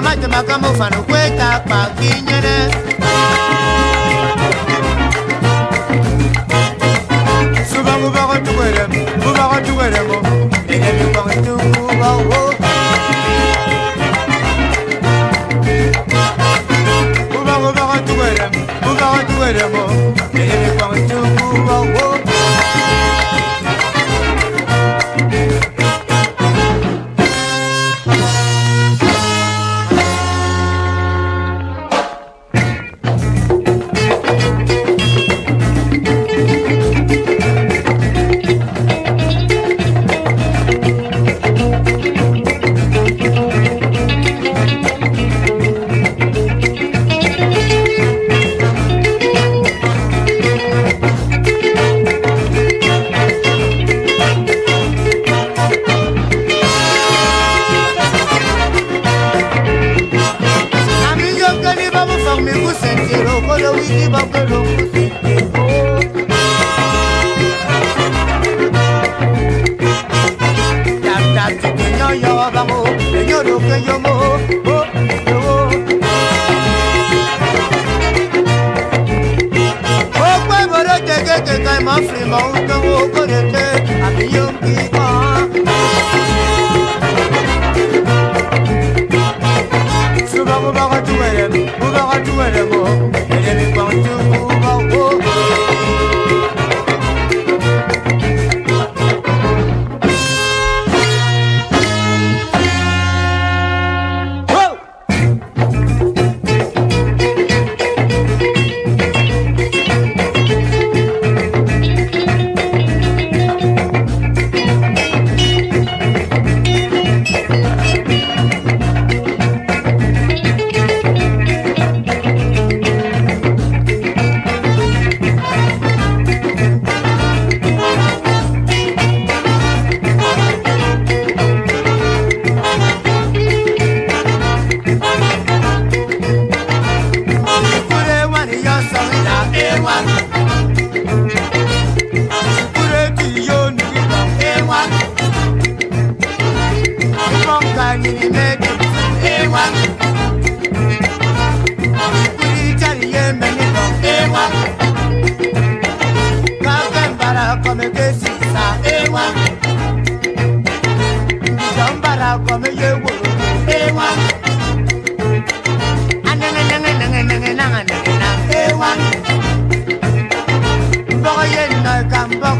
amatemaka mofano kweta kpakinyene suba bubako tugwerem bubako tugweremo enyemikpong tungubawo bubako bako tugwerem bubako tugweremo Afriman, Gamo, Corete. búrẹ́kì yóò ní bíbọ̀ pọ́ǹkà ní mẹ́jọ kúrìtẹ́lì yé mẹ́ni bọ̀ káfẹ́ mbara kọ́mẹ́kẹ́sì sá ìjọ mbara kọ́mẹ́kẹ́sì. campo